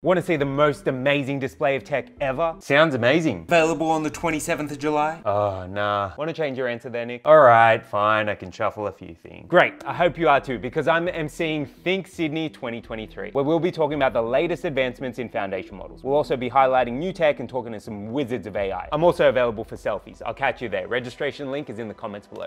Want to see the most amazing display of tech ever? Sounds amazing. Available on the 27th of July? Oh, nah. Want to change your answer there, Nick? Alright, fine, I can shuffle a few things. Great, I hope you are too, because I'm emceeing Think Sydney 2023, where we'll be talking about the latest advancements in foundation models. We'll also be highlighting new tech and talking to some wizards of AI. I'm also available for selfies. I'll catch you there. Registration link is in the comments below.